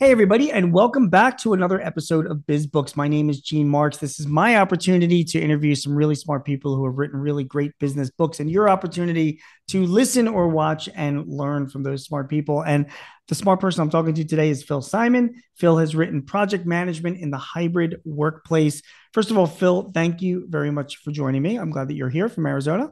Hey, everybody, and welcome back to another episode of Biz Books. My name is Gene Marks. This is my opportunity to interview some really smart people who have written really great business books, and your opportunity to listen or watch and learn from those smart people. And the smart person I'm talking to today is Phil Simon. Phil has written Project Management in the Hybrid Workplace. First of all, Phil, thank you very much for joining me. I'm glad that you're here from Arizona.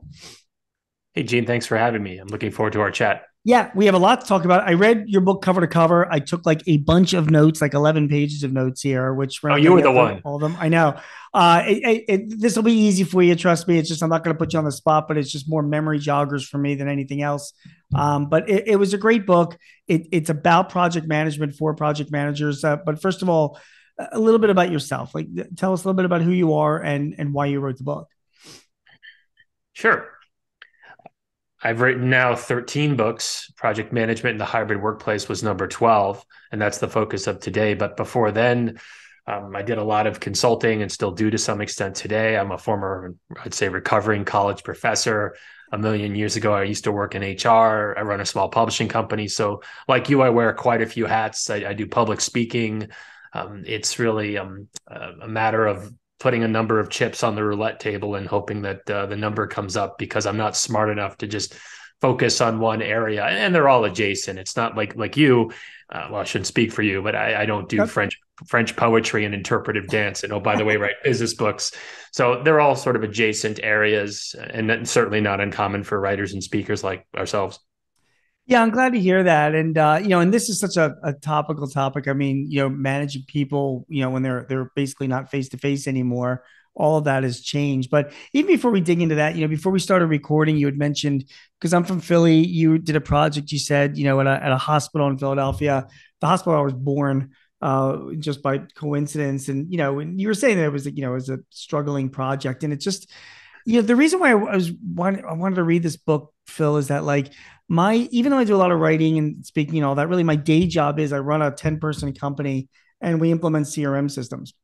Hey, Gene, thanks for having me. I'm looking forward to our chat. Yeah, we have a lot to talk about. I read your book cover to cover. I took like a bunch of notes, like 11 pages of notes here, which oh, you were the one. All of them. I know. Uh, it, it, this will be easy for you. Trust me. It's just, I'm not going to put you on the spot, but it's just more memory joggers for me than anything else. Um, but it, it, was a great book. it's about project management for project managers. Uh, but first of all, a little bit about yourself. Like, tell us a little bit about who you are and and why you wrote the book. Sure. I've written now 13 books. Project Management in the Hybrid Workplace was number 12, and that's the focus of today. But before then, um, I did a lot of consulting and still do to some extent today. I'm a former, I'd say, recovering college professor. A million years ago, I used to work in HR. I run a small publishing company. So, like you, I wear quite a few hats. I, I do public speaking. Um, it's really um, a matter of putting a number of chips on the roulette table and hoping that uh, the number comes up because I'm not smart enough to just focus on one area and they're all adjacent. It's not like like you. Uh, well, I shouldn't speak for you, but I, I don't do yep. French French poetry and interpretive dance. And oh, by the way, write business books. So they're all sort of adjacent areas, and certainly not uncommon for writers and speakers like ourselves. Yeah, I'm glad to hear that. And uh, you know, and this is such a, a topical topic. I mean, you know, managing people, you know, when they're they're basically not face to face anymore, all of that has changed. But even before we dig into that, you know, before we started recording, you had mentioned because I'm from Philly, you did a project. You said, you know, at a, at a hospital in Philadelphia, the hospital I was born uh, just by coincidence, and you know, and you were saying that it was, you know, it was a struggling project, and it just, you know, the reason why I was wanted, I wanted to read this book, Phil, is that like my even though I do a lot of writing and speaking and all that, really my day job is I run a 10 person company and we implement CRM systems.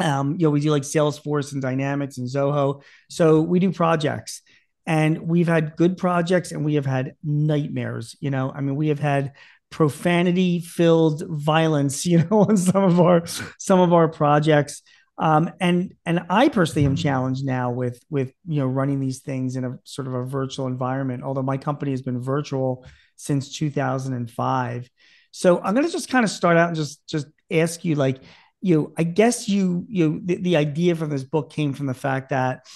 Um, you know, we do like Salesforce and Dynamics and Zoho. So we do projects and we've had good projects and we have had nightmares. You know, I mean, we have had profanity filled violence, you know, on some of our some of our projects. Um, and and I personally am challenged now with with you know running these things in a sort of a virtual environment. Although my company has been virtual since 2005, so I'm going to just kind of start out and just just ask you like you know, I guess you you the, the idea from this book came from the fact that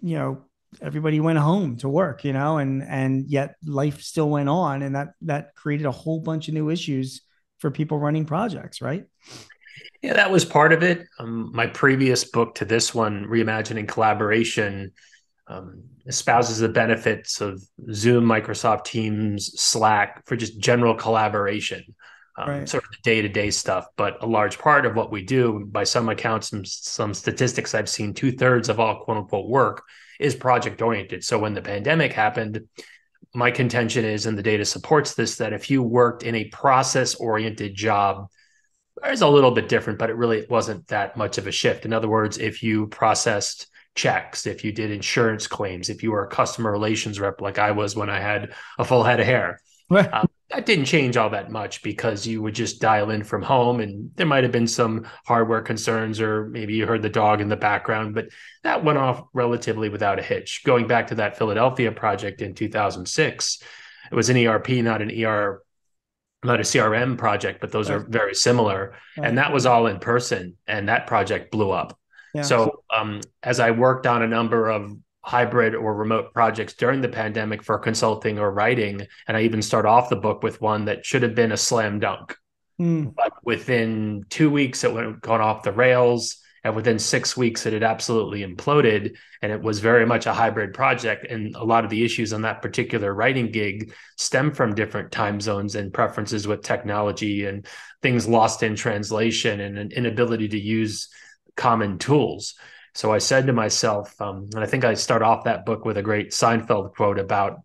you know everybody went home to work, you know, and and yet life still went on, and that that created a whole bunch of new issues for people running projects, right? Yeah, that was part of it. Um, my previous book to this one, Reimagining Collaboration, um, espouses the benefits of Zoom, Microsoft Teams, Slack for just general collaboration, um, right. sort of the day to day stuff. But a large part of what we do, by some accounts, some, some statistics I've seen, two thirds of all quote unquote work is project oriented. So when the pandemic happened, my contention is, and the data supports this, that if you worked in a process oriented job, it's a little bit different, but it really wasn't that much of a shift. In other words, if you processed checks, if you did insurance claims, if you were a customer relations rep like I was when I had a full head of hair, um, that didn't change all that much because you would just dial in from home and there might have been some hardware concerns or maybe you heard the dog in the background, but that went off relatively without a hitch. Going back to that Philadelphia project in 2006, it was an ERP, not an ER not a CRM project, but those right. are very similar. Right. And that was all in person, and that project blew up. Yeah. So, um, as I worked on a number of hybrid or remote projects during the pandemic for consulting or writing, and I even start off the book with one that should have been a slam dunk. Mm. But within two weeks, it went gone off the rails. And within six weeks, it had absolutely imploded. And it was very much a hybrid project. And a lot of the issues on that particular writing gig stem from different time zones and preferences with technology and things lost in translation and an inability to use common tools. So I said to myself, um, and I think I start off that book with a great Seinfeld quote about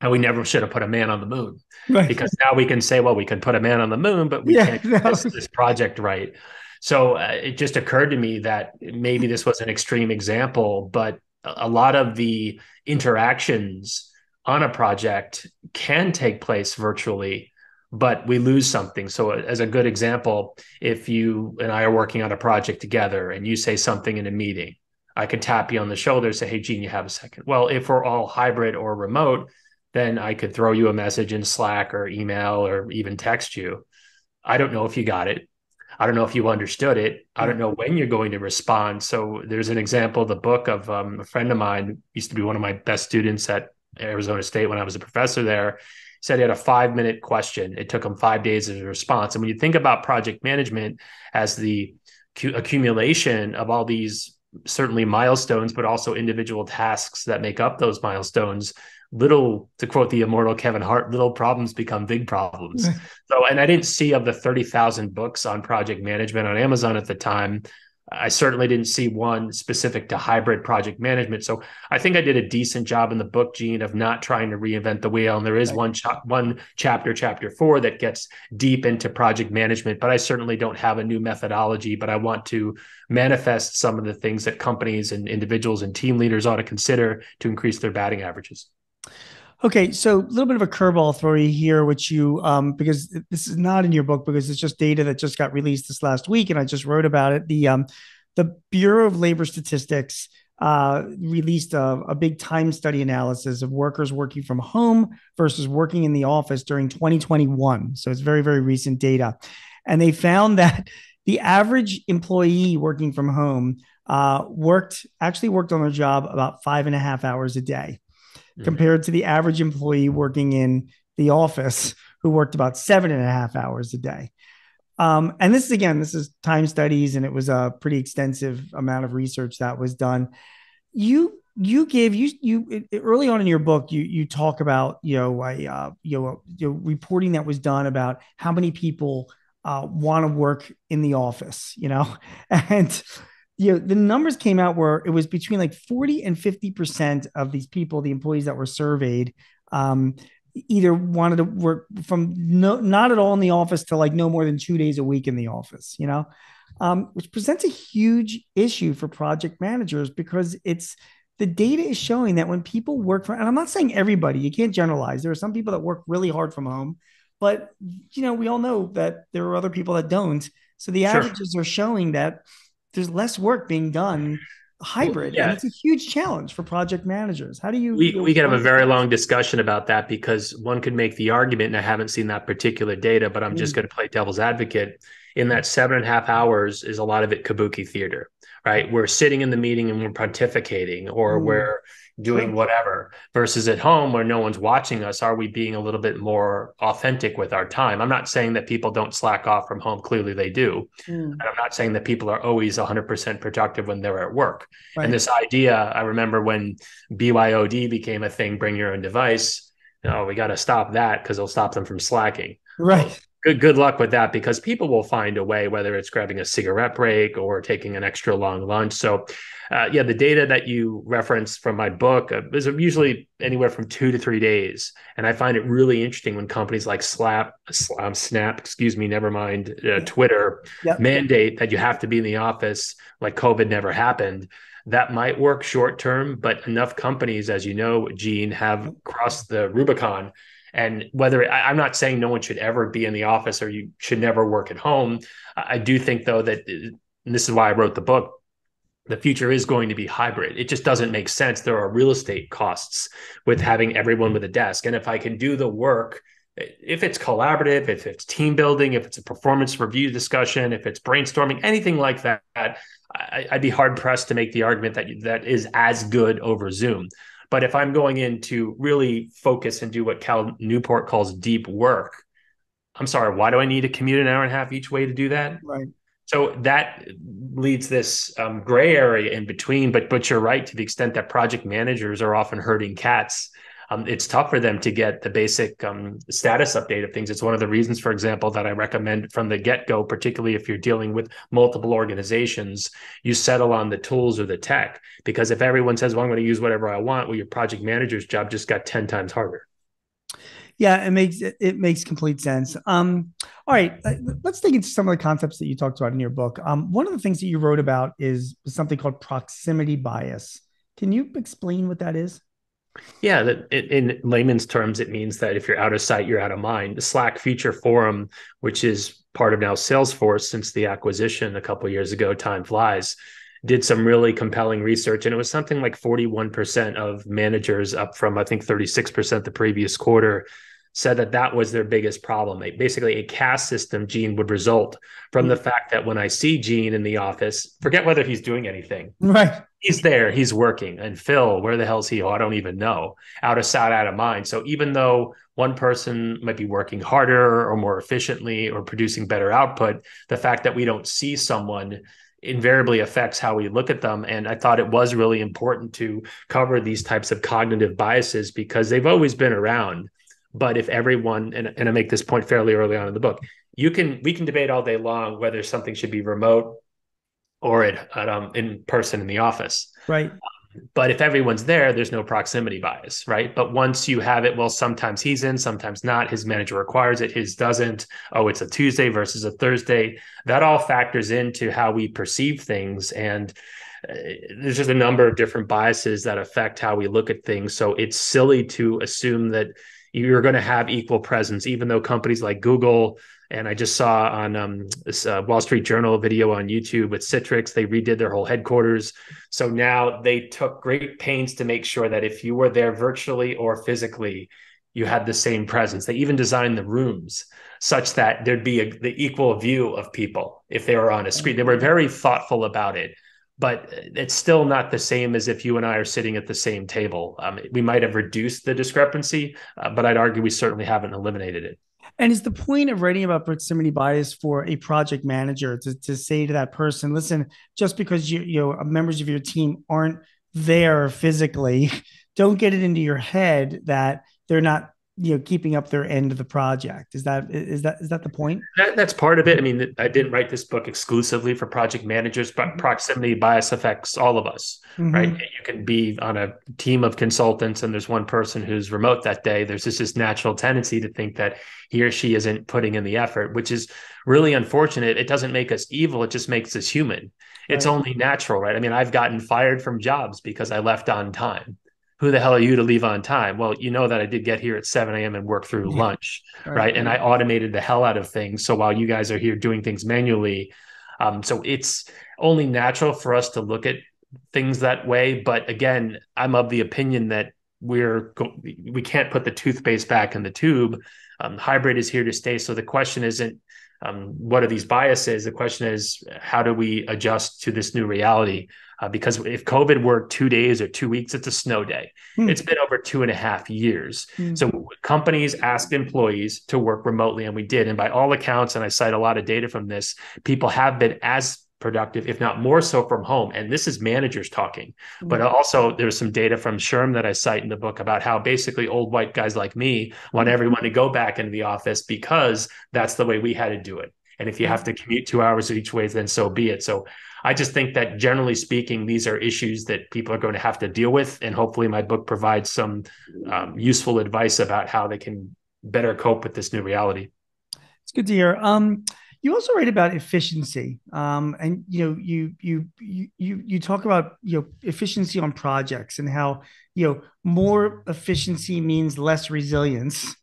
how we never should have put a man on the moon. Right. Because now we can say, well, we can put a man on the moon, but we yeah, can't no. this, this project right. So uh, it just occurred to me that maybe this was an extreme example, but a lot of the interactions on a project can take place virtually. but we lose something. So, as a good example, if you and I are working on a project together and you say something in a meeting, I could tap you on the shoulder, say, Hey, Gene, you have a second. Well, if we're all hybrid or remote, then I could throw you a message in Slack or email or even text you. I don't know if you got it. I don't know if you understood it. I don't know when you're going to respond. So there's an example, the book of um, a friend of mine used to be one of my best students at Arizona State when I was a professor there said he had a five minute question. It took him five days as a response. And when you think about project management as the accumulation of all these certainly milestones, but also individual tasks that make up those milestones, little, to quote the immortal Kevin Hart, little problems become big problems. Mm. so, and I didn't see of the 30,000 books on project management on Amazon at the time, I certainly didn't see one specific to hybrid project management. So I think I did a decent job in the book, Gene, of not trying to reinvent the wheel. And there is right. one cha- one chapter, chapter four, that gets deep into project management. But I certainly don't have a new methodology. But I want to manifest some of the things that companies and individuals and team leaders ought to consider to increase their batting averages. Okay, so a little bit of a curveball throw you here, which you um, because this is not in your book because it's just data that just got released this last week, and I just wrote about it. The um, the Bureau of Labor Statistics uh, released a, a, big time study analysis of workers working from home versus working in the office during 2021. So it's very very recent data, and they found that the average employee working from home uh, worked actually worked on their job about five and a half hours a day mm. compared to the average employee working in the office who worked about seven and a half hours a day. Um, and this is again, this is time studies, and it was a pretty extensive amount of research that was done. You you gave you you early on in your book you you talk about you know a, uh, you know, you know reporting that was done about how many people uh, want to work in the office, you know, and you know, the numbers came out where it was between like 40 and 50% of these people, the employees that were surveyed, um, either wanted to work from no, not at all in the office to like no more than two days a week in the office, you know, um, which presents a huge issue for project managers because it's the data is showing that when people work from, and I'm not saying everybody, you can't generalize. There are some people that work really hard from home, but you know, we all know that there are other people that don't. So the sure. averages are showing that there's less work being done hybrid yeah. and it's a huge challenge for project managers how do you we, we could have a very long discussion about that because one could make the argument and i haven't seen that particular data but i'm mm. just going to play devil's advocate in that seven and a half hours is a lot of it kabuki theater right we're sitting in the meeting and we're pontificating or mm. we're doing whatever versus at home where no one's watching us are we being a little bit more authentic with our time? I'm not saying that people don't slack off from home. Clearly they do. Mm. and i'm not saying that people are always 100% productive when they're at work. Right. and this idea i remember when byod became a thing bring your own device no we got to stop that because it'll stop them from slacking. Right good good luck with that because people will find a way whether it's grabbing a cigarette break or taking an extra long lunch. So uh, yeah the data that you reference from my book uh, is usually anywhere from two to three days. And i find it really interesting when companies like slap um, snap excuse me never mind uh, twitter yep. mandate that you have to be in the office like covid never happened. That might work short term but enough companies as you know gene have crossed the rubicon and whether I, am not saying no one should ever be in the office or you should never work at home. I do think though that uh, this is why I wrote the book. The future is going to be hybrid. It just doesn't make sense. There are real estate costs with having everyone with a desk. And if I can do the work, if it's collaborative, if it's team building, if it's a performance review discussion, if it's brainstorming, anything like that, I, would be hard pressed to make the argument that that is as good over Zoom. But if I'm going in to really focus and do what Cal Newport calls deep work, I'm sorry, why do I need to commute an hour and a half each way to do that? Right. So that leads this um, gray area in between. But but you're right to the extent that project managers are often herding cats um, it's tough for them to get the basic um, status update of things. It's one of the reasons, for example, that I recommend from the get go, particularly if you're dealing with multiple organizations, you settle on the tools or the tech. Because if everyone says, well, I'm going to use whatever I want, well, your project manager's job just got 10 times harder. Yeah, it makes it, makes complete sense. Um, all right, uh, let's dig into some of the concepts that you talked about in your book. Um, one of the things that you wrote about is something called proximity bias. Can you explain what that is? Yeah, that in layman's terms, it means that if you're out of sight, you're out of mind. The Slack Future Forum, which is part of now Salesforce since the acquisition a couple years ago, time flies, did some really compelling research, and it was something like 41% of managers, up from I think 36% the previous quarter, said that that was their biggest problem. basically, a caste system, Gene, would result from hmm. the fact that when I see Gene in the office, forget whether he's doing anything. Right. He's there, he's working. And Phil, where the hell's he? Oh, I don't even know. Out of sight, out of mind. So even though one person might be working harder or more efficiently or producing better output, the fact that we don't see someone invariably affects how we look at them. And I thought it was really important to cover these types of cognitive biases because they've always been around but if everyone, and, and I make this point fairly early on in the book, you can we can debate all day long whether something should be remote or at, at um, in person in the office. Right. But if everyone's there, there's no proximity bias, right? But once you have it, well, sometimes he's in, sometimes not. His manager requires it, his doesn't. Oh, it's a Tuesday versus a Thursday. That all factors into how we perceive things. And uh, there's just a number of different biases that affect how we look at things. So it's silly to assume that you're going to have equal presence, even though companies like Google and I just saw on um, this uh, Wall Street Journal video on YouTube with Citrix, they redid their whole headquarters. So now they took great pains to make sure that if you were there virtually or physically, you had the same presence. They even designed the rooms such that there'd be a, the equal view of people if they were on a screen. They were very thoughtful about it but it's still not the same as if you and I are sitting at the same table. Um, we might have reduced the discrepancy, uh, but I'd argue we certainly haven't eliminated it. And is the point of writing about proximity bias for a project manager to, to say to that person, listen, just because you, you know, members of your team aren't there physically, don't get it into your head that they're not you know keeping up their end of the project. Is that is that is that the point? That, that's part of it. I mean i didn't write this book exclusively for project managers but mm-hmm. proximity bias affects all of us mm-hmm. right? You can be on a team of consultants and there's one person who's remote that day. There's just this natural tendency to think that he or she isn't putting in the effort which is really unfortunate. It doesn't make us evil. It just makes us human. It's right. only natural right? I mean i've gotten fired from jobs because i left on time who the hell are you to leave on time? Well, you know that I did get here at 7 a.m. and work through lunch, right. right? And I automated the hell out of things. So while you guys are here doing things manually, um, so it's only natural for us to look at things that way. But again, I'm of the opinion that we're we can't put the toothpaste back in the tube. Um, hybrid is here to stay. So the question isn't um, what are these biases. The question is how do we adjust to this new reality? Uh, because if COVID were two days or two weeks, it's a snow day. Hmm. It's been over two and a half years. Hmm. So companies asked employees to work remotely, and we did. And by all accounts, and I cite a lot of data from this, people have been as productive, if not more so from home. And this is managers talking. Hmm. But also, there's some data from SHRM that I cite in the book about how basically old white guys like me want hmm. everyone to go back into the office because that's the way we had to do it. And if you have to commute two hours each way, then so be it. So I just think that generally speaking, these are issues that people are going to have to deal with. And hopefully, my book provides some um, useful advice about how they can better cope with this new reality. It's good to hear. Um, you also write about efficiency, um, and you know, you you you you talk about you know efficiency on projects and how you know more efficiency means less resilience.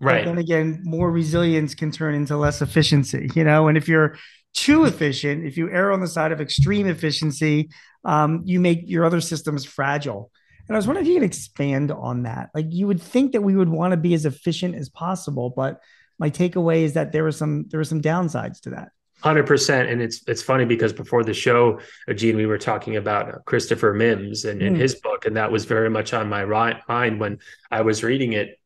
Right. But then again, more resilience can turn into less efficiency. You know, and if you're too efficient, if you err on the side of extreme efficiency, um, you make your other systems fragile. And I was wondering if you could expand on that. Like you would think that we would want to be as efficient as possible, but my takeaway is that there were some there were some downsides to that. Hundred percent, and it's it's funny because before the show, Gene, we were talking about Christopher Mims and, mm. his book, and that was very much on my mind when I was reading it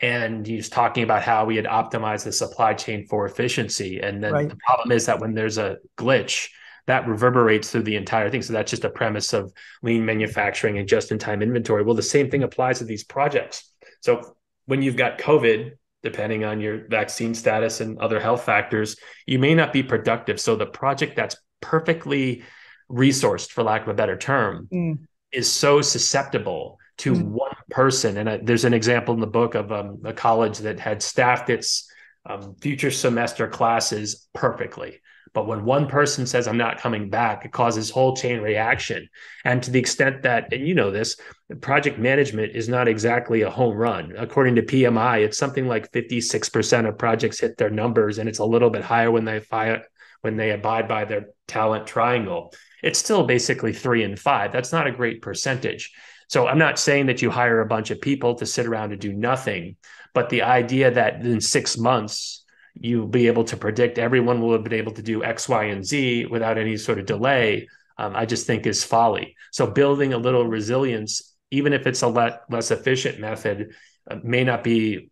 and he's talking about how we had optimized the supply chain for efficiency. And then right. the problem is that when there's a glitch, that reverberates through the entire thing. So that's just a premise of lean manufacturing and just in time inventory. Well, the same thing applies to these projects. So when you've got COVID, depending on your vaccine status and other health factors, you may not be productive. So the project that's perfectly resourced, for lack of a better term, mm. is so susceptible to mm-hmm. one person. And I, there's an example in the book of um, a college that had staffed its um, future semester classes perfectly. But when one person says, I'm not coming back, it causes whole chain reaction. And to the extent that, and you know this, project management is not exactly a home run. According to PMI, it's something like 56% of projects hit their numbers, and it's a little bit higher when they fire when they abide by their talent triangle. It's still basically three and five. That's not a great percentage. So I'm not saying that you hire a bunch of people to sit around and do nothing, but the idea that in six months you'll be able to predict everyone will have been able to do X, Y, and Z without any sort of delay, um, I just think is folly. So building a little resilience, even if it's a le- less efficient method, uh, may not be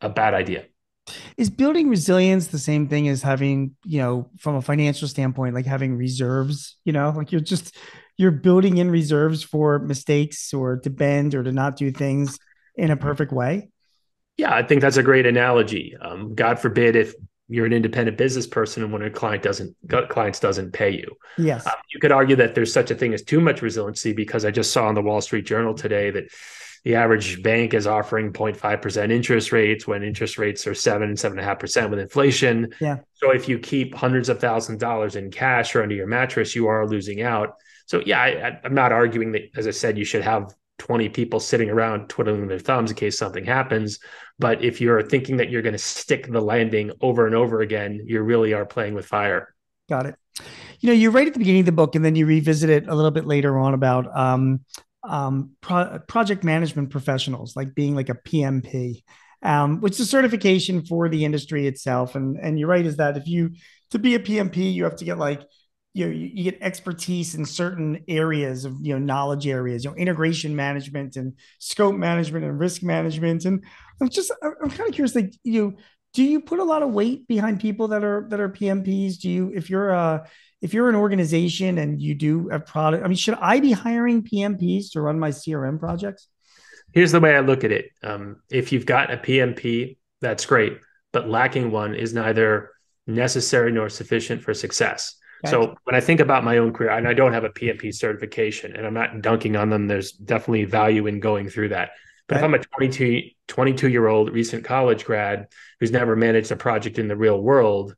a bad idea. Is building resilience the same thing as having, you know, from a financial standpoint, like having reserves? You know, like you're just you're building in reserves for mistakes or to bend or to not do things in a perfect way. Yeah, I think that's a great analogy. Um, God forbid if you're an independent business person and when a client doesn't clients doesn't pay you. Yes. Um, you could argue that there's such a thing as too much resiliency because I just saw in the Wall Street Journal today that the average bank is offering 0.5% interest rates when interest rates are seven and seven and a half percent with inflation. Yeah. So if you keep hundreds of thousands of dollars in cash or under your mattress, you are losing out. So yeah, I, I'm not arguing that, as I said, you should have 20 people sitting around twiddling their thumbs in case something happens. But if you're thinking that you're going to stick the landing over and over again, you really are playing with fire. Got it. You know, you're right at the beginning of the book, and then you revisit it a little bit later on about um, um, pro- project management professionals, like being like a PMP, um, which is a certification for the industry itself. And and you're right, is that if you to be a PMP, you have to get like you know you, you, get expertise in certain areas of you know knowledge areas you know integration management and scope management and risk management. And i'm just i'm kind of curious like you do you put a lot of weight behind people that are that are pmps do you if you're a if you're an organization and you do a product i mean should i be hiring pmps to run my crm projects? Here's the way i look at it. Um, if you've got a pmp that's great but lacking one is neither necessary nor sufficient for success so when I think about my own career, and I don't have a PMP certification, and I'm not dunking on them, there's definitely value in going through that. But if I'm a 22, 22 year old recent college grad who's never managed a project in the real world,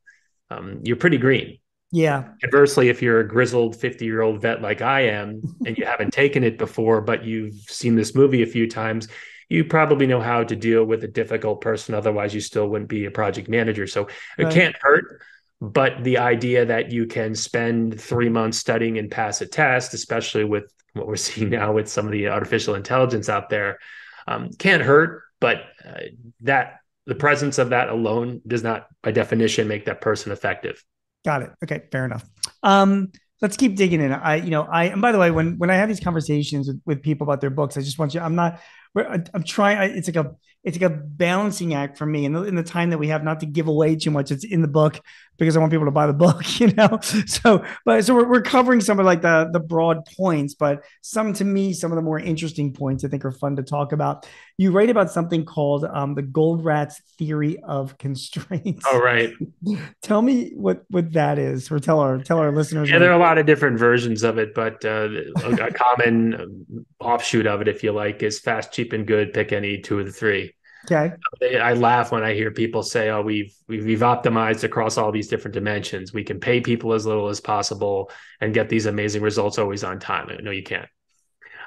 um, you're pretty green. Yeah. Conversely, if you're a grizzled 50 year old vet like I am, and you haven't taken it before, but you've seen this movie a few times, you probably know how to deal with a difficult person. Otherwise, you still wouldn't be a project manager. So it right. can't hurt but the idea that you can spend three months studying and pass a test, especially with what we're seeing now with some of the artificial intelligence out there, um, can't hurt. But uh, that the presence of that alone does not, by definition, make that person effective. Got it. Okay, fair enough. Um, let's keep digging in. I, you know, I and by the way, when when I have these conversations with, with people about their books, I just want you. I'm not. I'm trying. It's like a it's like a balancing act for me. And in, in the time that we have, not to give away too much, it's in the book because I want people to buy the book, you know. So, but so we're, we're covering some of like the the broad points, but some to me, some of the more interesting points I think are fun to talk about. You write about something called um, the Goldratt's theory of constraints. Oh, right. tell me what what that is, or tell our tell our listeners. Yeah, there are a lot of different versions of it, but uh, a, a common offshoot of it, if you like, is fast, cheap, and good. Pick any two of the three. Okay. I laugh when I hear people say, "Oh, we've we've optimized across all these different dimensions. We can pay people as little as possible and get these amazing results always on time." No, you can't.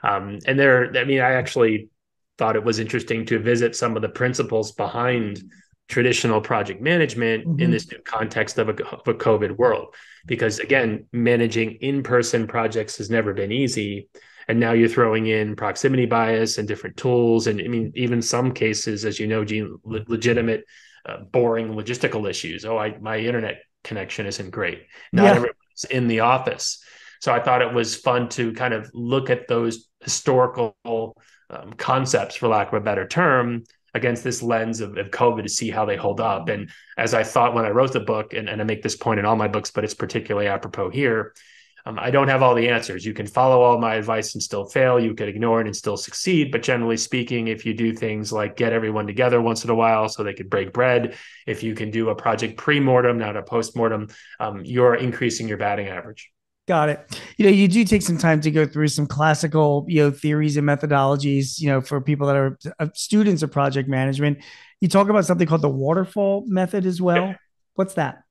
Um, and there, I mean, I actually thought it was interesting to visit some of the principles behind traditional project management mm-hmm. in this new context of a, of a COVID world, because again, managing in-person projects has never been easy and now you're throwing in proximity bias and different tools and i mean even some cases as you know Gene, le- legitimate uh, boring logistical issues oh I, my internet connection isn't great not yeah. everyone's in the office so i thought it was fun to kind of look at those historical um, concepts for lack of a better term against this lens of, of, COVID to see how they hold up. And as I thought when I wrote the book, and, and I make this point in all my books, but it's particularly apropos here, um, I don't have all the answers. You can follow all my advice and still fail. You could ignore it and still succeed. But generally speaking, if you do things like get everyone together once in a while so they could break bread, if you can do a project pre-mortem, not a post-mortem, um, you're increasing your batting average. Got it. You know, you do take some time to go through some classical, you know, theories and methodologies, you know, for people that are uh, students of project management. You talk about something called the waterfall method as well. What's that?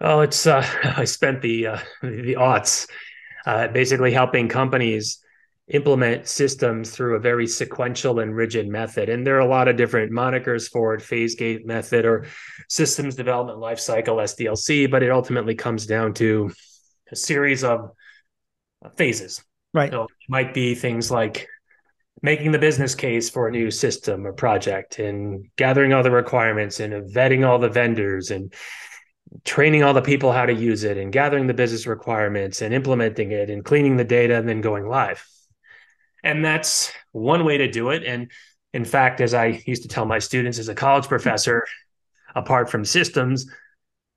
Oh, it's uh, I spent the uh, the aughts uh, basically helping companies implement systems through a very sequential and rigid method. And there are a lot of different monikers for it, phase gate method or systems development lifecycle SDLC, but it ultimately comes down to a series of phases. Right. So it might be things like making the business case for a new system or project and gathering all the requirements and vetting all the vendors and training all the people how to use it and gathering the business requirements and implementing it and cleaning the data and then going live. And that's one way to do it. And in fact, as I used to tell my students as a college professor, apart from systems,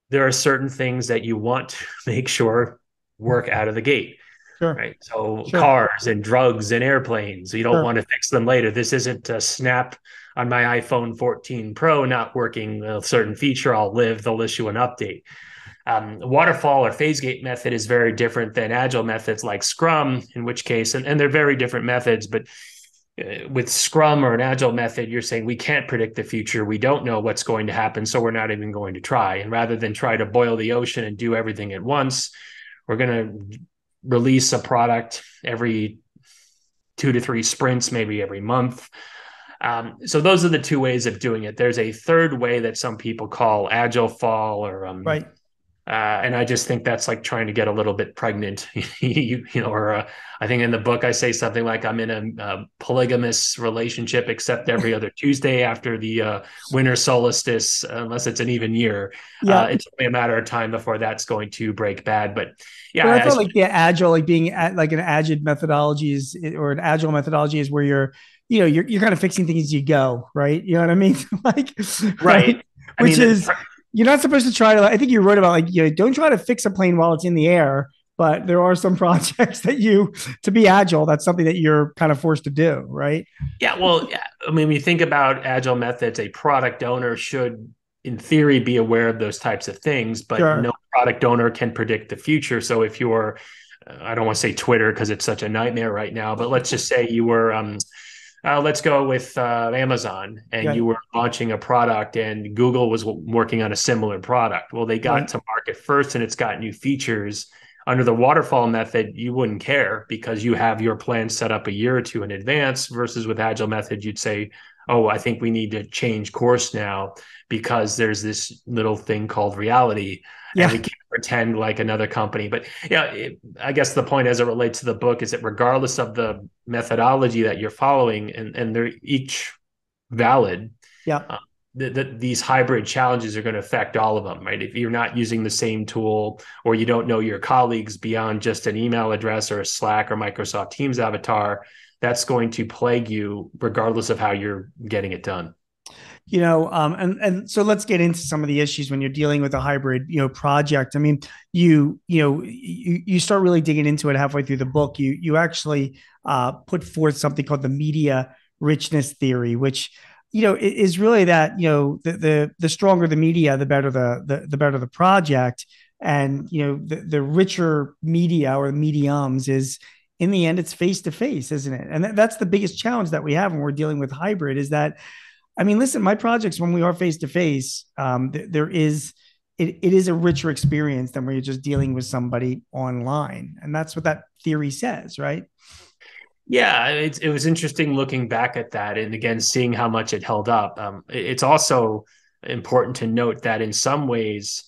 there are certain things that you want to make sure work out of the gate. Sure. Right. So sure. cars and drugs and airplanes, you don't sure. want to fix them later. This isn't a snap on my iPhone 14 Pro not working a certain feature. I'll live, they'll issue an update. Um, waterfall or phase gate method is very different than agile methods like Scrum, in which case, and, and they're very different methods, but uh, with Scrum or an agile method, you're saying we can't predict the future. We don't know what's going to happen. So we're not even going to try. And rather than try to boil the ocean and do everything at once, we're going to release a product every two to three sprints, maybe every month. Um, so those are the two ways of doing it. There's a third way that some people call agile fall or um, right. Uh, and I just think that's like trying to get a little bit pregnant, you, you, know. Or uh, I think in the book I say something like I'm in a, polygamous relationship, except every other Tuesday after the uh, winter solstice, unless it's an even year. Yeah, uh, it's only a matter of time before that's going to break bad. But yeah, but I feel like the agile, like being at, like an agile methodology is, or an agile methodology is where you're, you know, you're you're kind of fixing things as you go, right? You know what I mean? like, right. right? Which mean, is you're not supposed to try to. I think you wrote about like you know, don't try to fix a plane while it's in the air. But there are some projects that you to be agile. That's something that you're kind of forced to do, right? Yeah. Well, I mean, when you think about agile methods, a product owner should, in theory, be aware of those types of things. But sure. no product owner can predict the future. So if you're I don't want to say Twitter because it's such a nightmare right now, but let's just say you were um, uh, let's go with uh, Amazon, and you were launching a product, and Google was working on a similar product. Well, they got right. to market first, and it's got new features. Under the waterfall method, you wouldn't care because you have your plan set up a year or two in advance. Versus with agile method, you'd say, "Oh, I think we need to change course now because there's this little thing called reality." yeah. and we can't pretend like another company. But yeah, it, I guess the point as it relates to the book is that regardless of the methodology that you're following, and and they're each valid. Yeah. Uh, that these hybrid challenges are going to affect all of them, right? If you're not using the same tool or you don't know your colleagues beyond just an email address or a Slack or Microsoft Teams avatar, that's going to plague you regardless of how you're getting it done you know um, and and so let's get into some of the issues when you're dealing with a hybrid you know project. I mean you you know you, you start really digging into it halfway through the book. You you actually uh, put forth something called the media richness theory which you know is really that you know the the, the stronger the media the better the, the the better the project. And you know the, the richer media or mediums is in the end it's face to face isn't it? And that's the biggest challenge that we have when we're dealing with hybrid is that I mean, listen, my projects when we are face to face, there is it, it is a richer experience than when you're just dealing with somebody online, and that's what that theory says, right? Yeah, it, it was interesting looking back at that, and again seeing how much it held up. Um, it's also important to note that in some ways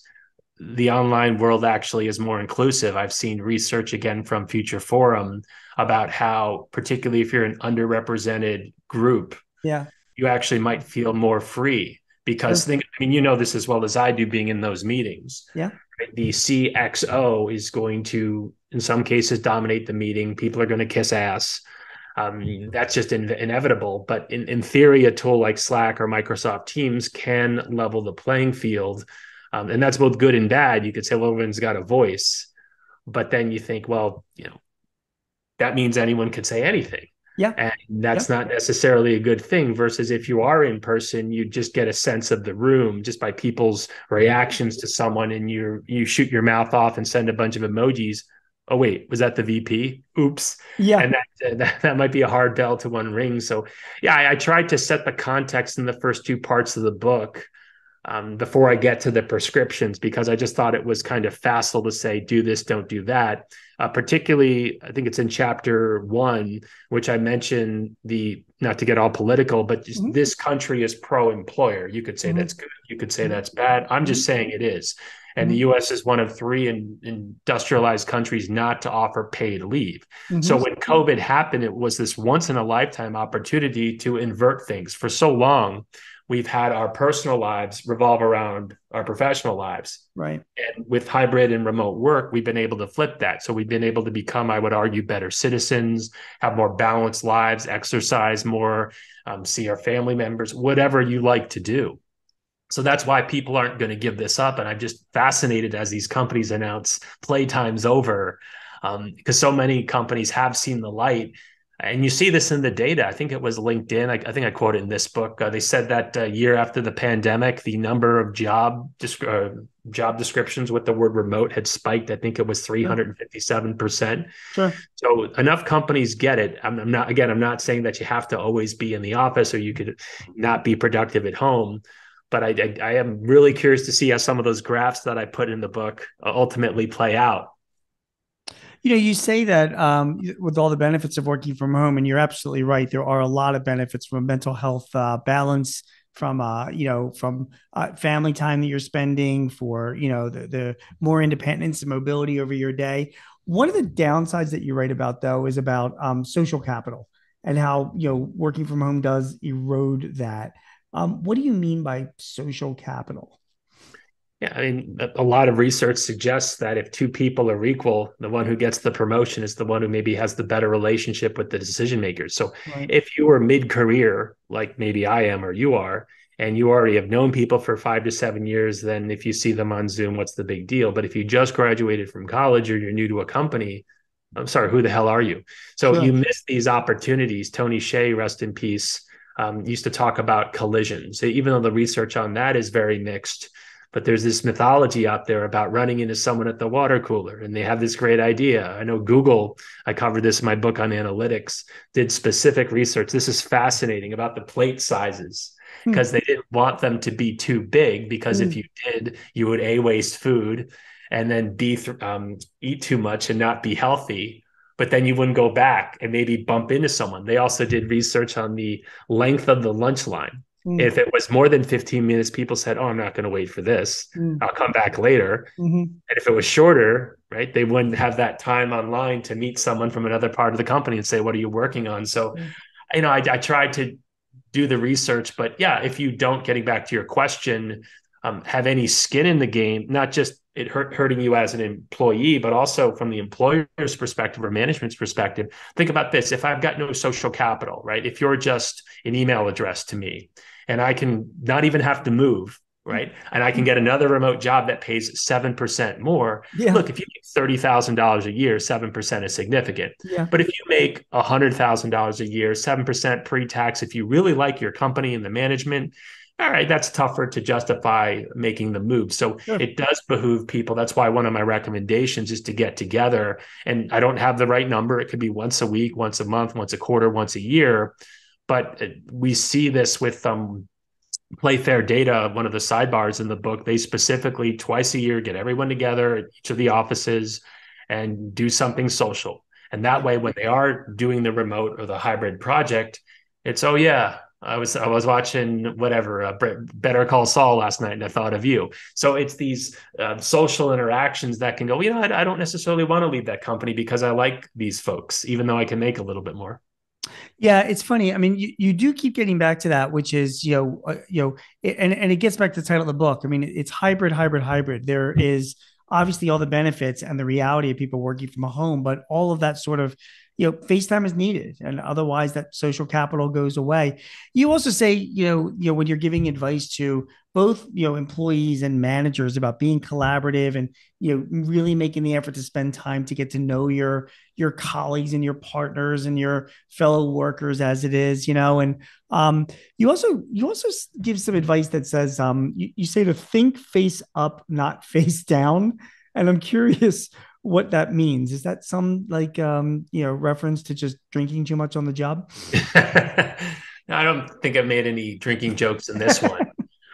the online world actually is more inclusive. I've seen research again from Future Forum about how, particularly if you're an underrepresented group, yeah, you actually might feel more free because think I mean you know this as well as I do being in those meetings. Yeah. The CXO is going to in some cases dominate the meeting. People are going to kiss ass. Um, that's just in, inevitable. But in, in theory, a tool like Slack or Microsoft Teams can level the playing field. Um, and that's both good and bad. You could say, well, everyone's got a voice. But then you think, well, you know, that means anyone could say anything. Yeah. And that's yeah. not necessarily a good thing. Versus if you are in person, you just get a sense of the room just by people's reactions to someone and you you shoot your mouth off and send a bunch of emojis. Oh wait, was that the VP? Oops. Yeah. And that, that, that might be a hard bell to unring. So yeah, I, I tried to set the context in the first two parts of the book um, before I get to the prescriptions because I just thought it was kind of facile to say, do this, don't do that. Uh, particularly, I think it's in chapter one, which I mentioned the not to get all political, but just mm-hmm. this country is pro employer. You could say mm-hmm. that's good. You could say mm-hmm. that's bad. I'm just mm-hmm. saying it is. And the mm-hmm. US is one of three in, industrialized countries not to offer paid leave. So when COVID happened, it was this once in a lifetime opportunity to invert things. For so long, we've had our personal lives revolve around our professional lives. Right. And with hybrid and remote work, we've been able to flip that. So we've been able to become, I would argue, better citizens, have more balanced lives, exercise more, um, see our family members, whatever you like to do. So that's why people aren't going to give this up. And I'm just fascinated as these companies announce playtime's over because um, so many companies have seen the light and you see this in the data. I think it was LinkedIn. I, I think I quote it in this book. Uh, they said that uh, year after the pandemic, the number of job uh, job descriptions with the word remote had spiked. I think it was three hundred and fifty seven percent. Sure. So enough companies get it. I'm, I'm, not again. I'm not saying that you have to always be in the office or you could not be productive at home. But I, I, I am really curious to see how some of those graphs that I put in the book uh, ultimately play out you know, you say that um, with all the benefits of working from home, and you're absolutely right. There are a lot of benefits from mental health uh, balance, from uh, you know, from uh, family time that you're spending, for you know, the, the more independence and mobility over your day. One of the downsides that you write about, though, is about um, social capital and how you know working from home does erode that. Um, what do you mean by social capital? Yeah, I mean, a lot of research suggests that if two people are equal, the one who gets the promotion is the one who maybe has the better relationship with the decision makers. So right. if you are mid career, like maybe I am or you are, and you already have known people for five to seven years, then if you see them on Zoom, what's the big deal? But if you just graduated from college or you're new to a company, I'm sorry, who the hell are you? So sure. you miss these opportunities. Tony Hsieh, rest in peace, um, used to talk about collisions. Even though the research on that is very mixed, but there's this mythology out there about running into someone at the water cooler and they have this great idea. I know google i covered this in my book on analytics did specific research. This is fascinating about the plate sizes because hmm. they didn't want them to be too big because if hmm. you did you would a waste food and then b um, eat too much and not be healthy. But then you wouldn't go back and maybe bump into someone. They also did research on the length of the lunch line Mm. If it was more than 15 minutes, people said, Oh, I'm not going to wait for this. Mm. I'll come back later. Mm-hmm. And if it was shorter, right, they wouldn't have that time online to meet someone from another part of the company and say, What are you working on? So, mm. you know, I, I tried to do the research, but yeah, if you don't, getting back to your question, um, have any skin in the game, not just it hurt, hurting you as an employee, but also from the employer's perspective or management's perspective. Think about this: if I've got no social capital, right? If you're just an email address to me, and I can not even have to move, mm-hmm. right? And I can get another remote job that pays 7% more. Yeah. Look, if you make $30,000 a year, 7% is significant. Yeah. But if you make $100,000 a year, 7% pre tax, if you really like your company and the management, all right, that's tougher to justify making the move. So sure. it does behoove people. That's why one of my recommendations is to get together. And I don't have the right number. It could be once a week, once a month, once a quarter, once a year but we see this with um, Playfair Data, one of the sidebars in the book. They specifically twice a year get everyone together at each of the offices and do something social. And that way, when they are doing the remote or the hybrid project, it's oh yeah, I was I was watching whatever uh, Better Call Saul last night, and I thought of you. So it's these uh, social interactions that can go. You know, I, I don't necessarily want to leave that company because I like these folks, even though I can make a little bit more. Yeah, it's funny. I mean, you, you do keep getting back to that, which is you know uh, you know, it, and and it gets back to the title of the book. I mean, it's hybrid, hybrid, hybrid. There is obviously all the benefits and the reality of people working from a home, but all of that sort of you know, FaceTime is needed, and otherwise that social capital goes away. You also say, you know, you know, when you're giving advice to both, you know, employees and managers about being collaborative and you know, really making the effort to spend time to get to know your your colleagues and your partners and your fellow workers as it is, you know, and um, you also you also give some advice that says um, you, you say to think face up, not face down, and I'm curious what that means. Is that some like um, you know reference to just drinking too much on the job? I don't think I've made any drinking jokes in this one.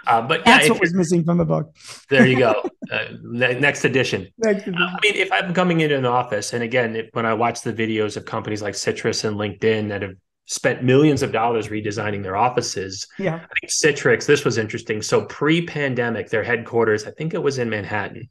Uh, but yeah, that's what was missing from the book. there you go. Uh, next edition. Next edition. Uh, I mean, if I'm coming into an office, and again, if, when I watch the videos of companies like Citrix and LinkedIn that have spent millions of dollars redesigning their offices. Yeah. I think Citrix, this was interesting. So pre-pandemic, their headquarters, I think it was in Manhattan.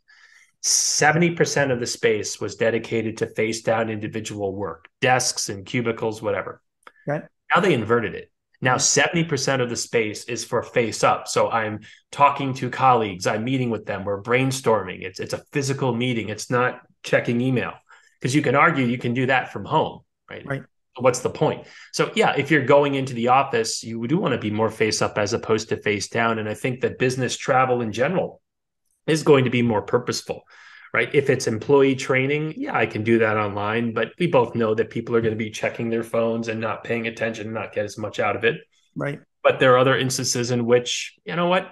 70% of the space was dedicated to face down individual work, desks and cubicles, whatever. Right. Now they inverted it. Now mm-hmm. 70% of the space is for face up. So I'm talking to colleagues, I'm meeting with them, we're brainstorming. It's it's a physical meeting. It's not checking email. Because you can argue you can do that from home, right? Right what's the point? So yeah, if you're going into the office, you do want to be more face up as opposed to face down. And I think that business travel in general is going to be more purposeful, right? If it's employee training, yeah, I can do that online, but we both know that people are going to be checking their phones and not paying attention, and not get as much out of it. Right. But there are other instances in which, you know what,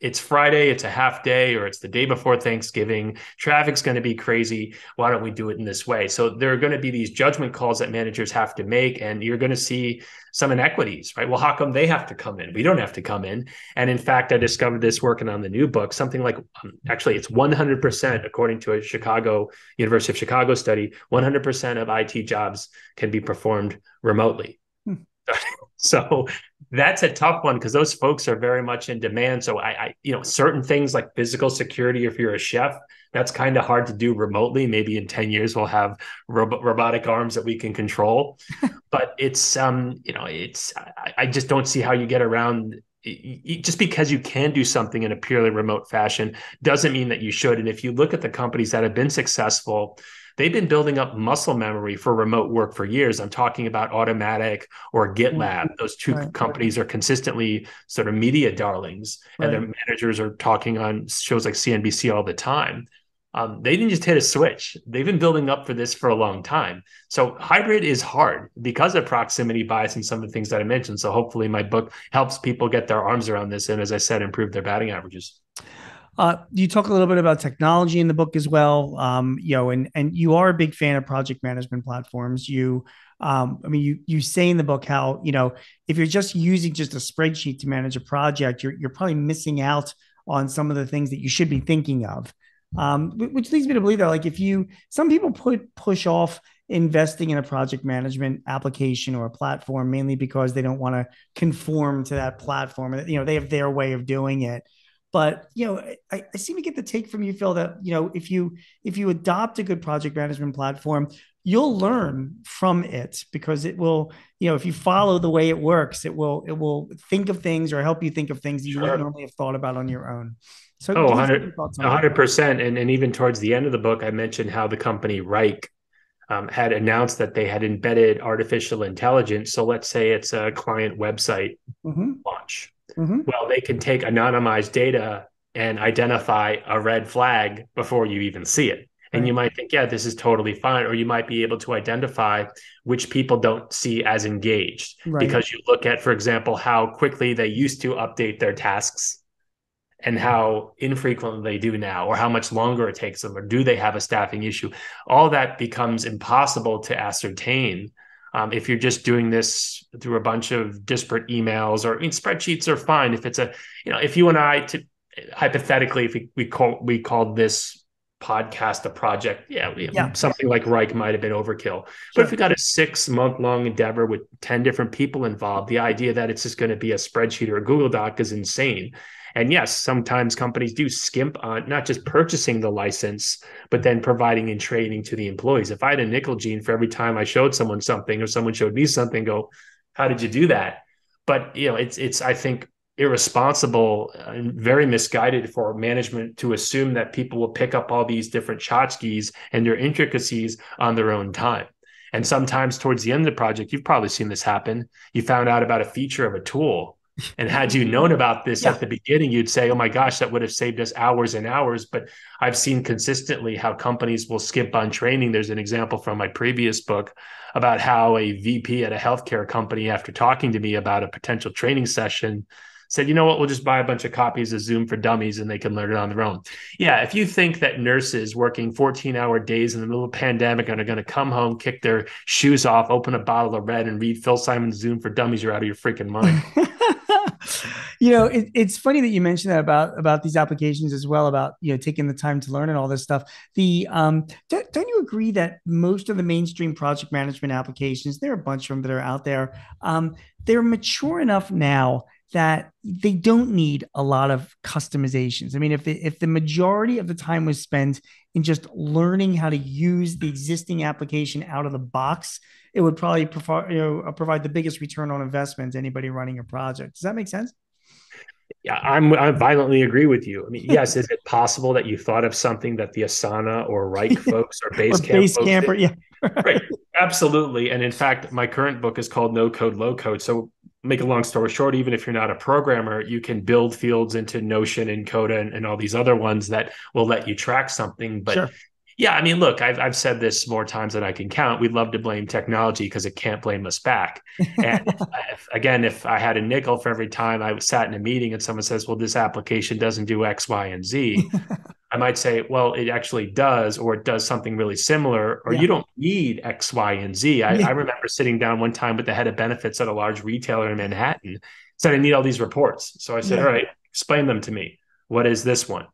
it's Friday, it's a half day, or it's the day before Thanksgiving. Traffic's going to be crazy. Why don't we do it in this way? So there are going to be these judgment calls that managers have to make, and you're going to see some inequities, right? Well, how come they have to come in? We don't have to come in. And in fact, I discovered this working on the new book, something like um, actually it's 100%, according to a Chicago, University of Chicago study, 100% of IT jobs can be performed remotely. Hmm. so that's a tough one because those folks are very much in demand. So I, I, you know, certain things like physical security, if you're a chef, that's kind of hard to do remotely. Maybe in 10 years we'll have ro- robotic arms that we can control. but it's um, you know, it's I, I just don't see how you get around just because you can do something in a purely remote fashion doesn't mean that you should. And if you look at the companies that have been successful, they've been building up muscle memory for remote work for years. I'm talking about Automattic or GitLab. Mm-hmm. Those two right. companies are consistently sort of media darlings, right. and their managers are talking on shows like CNBC all the time. Um, they didn't just hit a switch. They've been building up for this for a long time. So hybrid is hard because of proximity bias and some of the things that I mentioned. So hopefully my book helps people get their arms around this and, as I said, improve their batting averages. Uh, you talk a little bit about technology in the book as well. Um, you know, and and you are a big fan of project management platforms. You, um, I mean, you you say in the book how you know if you're just using just a spreadsheet to manage a project, you're you're probably missing out on some of the things that you should be thinking of. Um, which leads me to believe that like if you some people put push off investing in a project management application or a platform mainly because they don't want to conform to that platform. You know, they have their way of doing it. But you know, I, I seem to get the take from you, Phil, that you know, if you if you adopt a good project management platform, you'll learn from it because it will, you know, if you follow the way it works, it will it will think of things or help you think of things that you wouldn't normally have thought about on your own. So oh, 100 percent, and and even towards the end of the book, I mentioned how the company Wrike um, had announced that they had embedded artificial intelligence. So let's say it's a client website mm-hmm. launch. Mm-hmm. Well, they can take anonymized data and identify a red flag before you even see it. And right. you might think, yeah, this is totally fine. Or you might be able to identify which people don't see as engaged right. because you look at, for example, how quickly they used to update their tasks and how infrequently they do now, or how much longer it takes them, or do they have a staffing issue? All that becomes impossible to ascertain um, if you're just doing this through a bunch of disparate emails or I mean, spreadsheets are fine. If it's a, you know, if you and I, to, hypothetically, if we, we call we called this podcast a project, yeah, we, yeah. something like Wrike might have been overkill. Sure. But if we got a six month long endeavor with ten different people involved, the idea that it's just going to be a spreadsheet or a Google Doc is insane. And yes, sometimes companies do skimp on not just purchasing the license, but then providing and training to the employees. If I had a nickel gene for every time I showed someone something or someone showed me something, go, how did you do that? But you know, it's it's I think irresponsible and very misguided for management to assume that people will pick up all these different tchotchkes and their intricacies on their own time. And sometimes towards the end of the project, you've probably seen this happen. You found out about a feature of a tool and had you known about this yeah. at the beginning, you'd say, oh my gosh, that would have saved us hours and hours. But I've seen consistently how companies will skip on training. There's an example from my previous book about how a VP at a healthcare company, after talking to me about a potential training session, said, you know what, we'll just buy a bunch of copies of Zoom for dummies and they can learn it on their own. Yeah, if you think that nurses working 14 hour days in the middle of a pandemic and are going to come home, kick their shoes off, open a bottle of red and read Phil Simon's Zoom for dummies, you're out of your freaking mind. you know, it, it's funny that you mentioned that about about these applications as well, about you know taking the time to learn and all this stuff. The um, don't, you agree that most of the mainstream project management applications, there are a bunch of them that are out there, um, they're mature enough now that they don't need a lot of customizations. I mean, if the, if the majority of the time was spent in just learning how to use the existing application out of the box, it would probably provide, you know, uh, provide the biggest return on investment to anybody running a project. Does that make sense? Yeah, I'm I violently agree with you. I mean, yes, is it possible that you thought of something that the Asana or Wrike folks or Basecamp or Basecamp, yeah, right, absolutely. And in fact, my current book is called No Code Low Code. So make a long story short, even if you're not a programmer, you can build fields into Notion and Coda and, and all these other ones that will let you track something. But sure. Yeah, I mean, look, I've, I've said this more times than I can count. We'd love to blame technology because it can't blame us back. And if, again, if I had a nickel for every time I sat in a meeting and someone says, well, this application doesn't do X, Y, and Z, I might say, well, it actually does, or it does something really similar, or yeah. you don't need X, Y, and Z. I, yeah. I remember sitting down one time with the head of benefits at a large retailer in Manhattan, said, I need all these reports. So I said, yeah. all right, explain them to me. What is this one?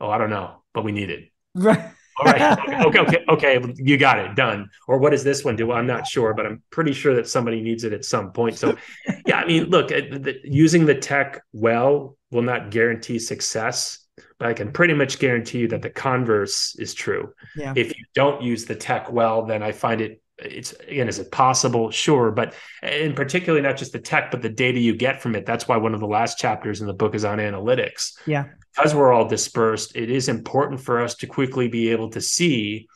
Oh, I don't know, but we need it. Right. All right. Okay, okay, okay. You got it done. Or what does this one do? Well, I'm not sure, but I'm pretty sure that somebody needs it at some point. So, yeah, I mean, look, uh, using the tech well will not guarantee success but I can pretty much guarantee you that the converse is true. Yeah. If you don't use the tech well, then I find it it's again is it possible sure but in particularly not just the tech but the data you get from it that's why one of the last chapters in the book is on analytics yeah because we're all dispersed it is important for us to quickly be able to see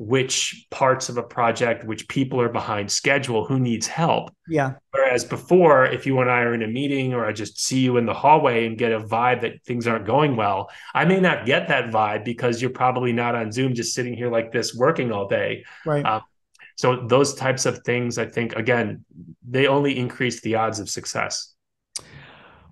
which parts of a project, which people are behind schedule, who needs help. Yeah. Whereas before, if you and I are in a meeting or I just see you in the hallway and get a vibe that things aren't going well, I may not get that vibe because you're probably not on Zoom just sitting here like this working all day. Right. Um, so those types of things, I think, again, they only increase the odds of success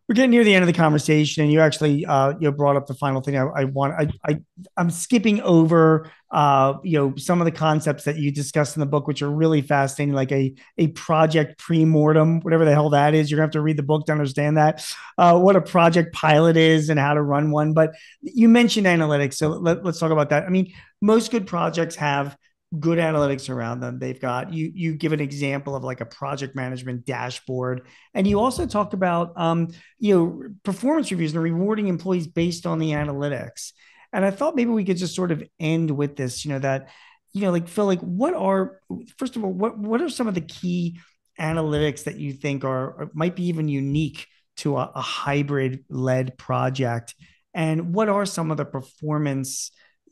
we're getting near the end of the conversation, and you actually uh, you know, brought up the final thing I, I want. I, I I'm skipping over uh, you know some of the concepts that you discussed in the book, which are really fascinating, like a a project pre-mortem, whatever the hell that is. You're gonna have to read the book to understand that. Uh, what a project pilot is and how to run one. But you mentioned analytics, so let, let's talk about that. I mean, most good projects have good analytics around them. They've got you. You give an example of like a project management dashboard, and you also talked about um, you know performance reviews and rewarding employees based on the analytics. And I thought maybe we could just sort of end with this. You know that you know like Phil, like what are first of all what what are some of the key analytics that you think are, are might be even unique to a, a hybrid led project, and what are some of the performance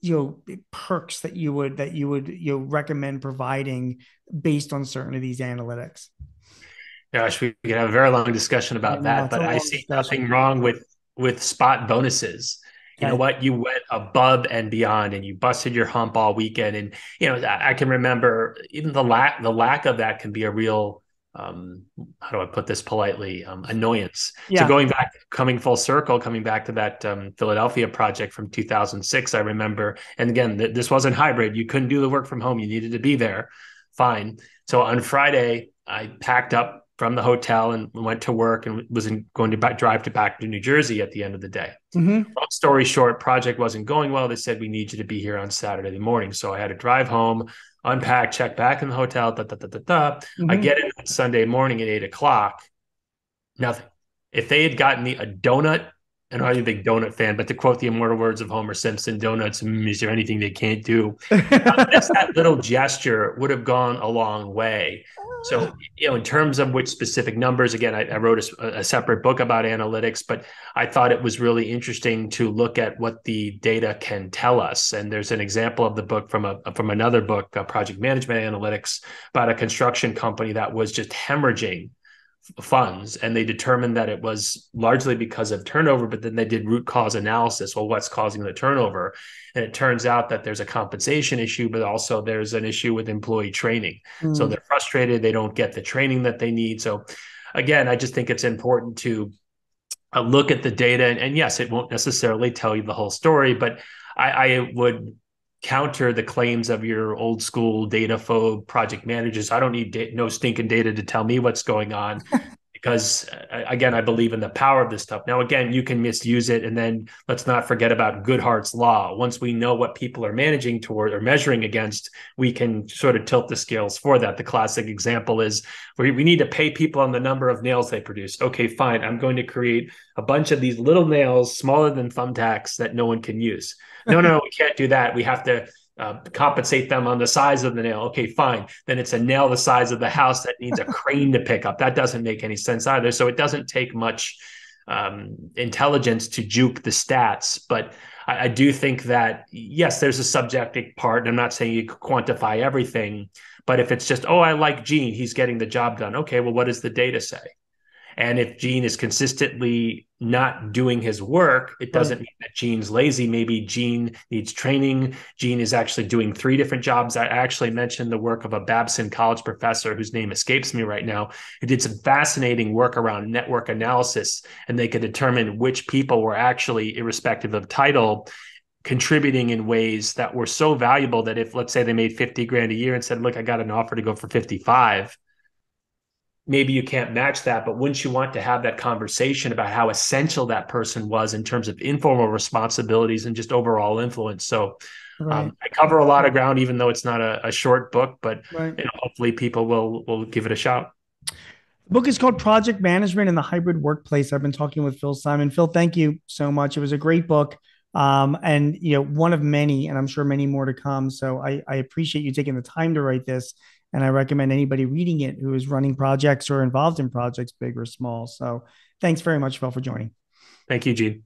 you know perks that you would that you would you know recommend providing based on certain of these analytics? Gosh we could have a very long discussion about that but i see discussion. nothing wrong with with spot bonuses. You know what? You went above and beyond and you busted your hump all weekend. And you know i, I can remember even the lack the lack of that can be a real um, how do I put this politely? Um, annoyance. Yeah. So going back, coming full circle, coming back to that um, Philadelphia project from 2006, I remember. And again, th- this wasn't hybrid. You couldn't do the work from home. You needed to be there. Fine. So on Friday, I packed up from the hotel and went to work and was in, going to back, drive to back to New Jersey at the end of the day. Mm-hmm. Long story short, project wasn't going well. They said we need you to be here on Saturday morning. So I had to drive home unpack, check back in the hotel. Da, da, da, da, da. Mm-hmm. I get in on Sunday morning at eight o'clock. Nothing. If they had gotten me a donut, and I'm a big donut fan, but to quote the immortal words of Homer Simpson, donuts, mm, is there anything they can't do? just that little gesture would have gone a long way. So, you know, in terms of which specific numbers, again, I, I wrote a, a, separate book about analytics, but I thought it was really interesting to look at what the data can tell us. And there's an example of the book from a from another book, Project Management Analytics, about a construction company that was just hemorrhaging funds and they determined that it was largely because of turnover but then they did root cause analysis. Well what's causing the turnover? And it turns out that there's a compensation issue but also there's an issue with employee training. Mm. so they're frustrated. They don't get the training that they need. So again i just think it's important to uh, look at the data. And, and, yes it won't necessarily tell you the whole story but I, I would counter the claims of your old school data phobe project managers. I don't need da- no stinking data to tell me what's going on because uh, again i believe in the power of this stuff. Now again you can misuse it and then let's not forget about goodhart's law. Once we know what people are managing toward or measuring against we can sort of tilt the scales for that. The classic example is we, we need to pay people on the number of nails they produce. Okay fine. I'm going to create a bunch of these little nails smaller than thumbtacks that no one can use. No no, no we can't do that. We have to uh, compensate them on the size of the nail. Okay, fine. Then it's a nail the size of the house that needs a crane to pick up. That doesn't make any sense either. So it doesn't take much um, intelligence to juke the stats. But I, I, do think that, yes, there's a subjective part. And I'm not saying you quantify everything, but if it's just, oh, I like Gene, he's getting the job done. Okay, well, what does the data say? And if Gene is consistently not doing his work, it doesn't mean that Gene's lazy. Maybe Gene needs training. Gene is actually doing three different jobs. I actually mentioned the work of a Babson college professor whose name escapes me right now, who did some fascinating work around network analysis, and they could determine which people were actually, irrespective of title, contributing in ways that were so valuable that if let's say they made 50 grand a year and said look i got an offer to go for 55 maybe you can't match that, but wouldn't you want to have that conversation about how essential that person was in terms of informal responsibilities and just overall influence? So um, right. um, I cover a lot of ground, even though it's not a, a short book, but right. you know, hopefully people will will give it a shot. The book is called Project Management in the Hybrid Workplace. I've been talking with Phil Simon. Phil, thank you so much. It was a great book. Um, and you know, one of many, and I'm sure many more to come. So I, I appreciate you taking the time to write this and I recommend anybody reading it who is running projects or involved in projects, big or small. So thanks very much, Phil, for joining. Thank you, Gene.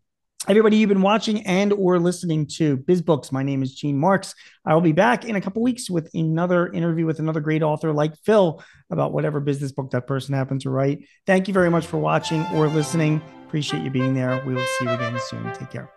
Everybody you've been watching and or listening to BizBooks. My name is Gene Marks. I will be back in a couple weeks with another interview with another great author like Phil about whatever business book that person happens to write. Thank you very much for watching or listening. Appreciate you being there. We will see you again soon. Take care.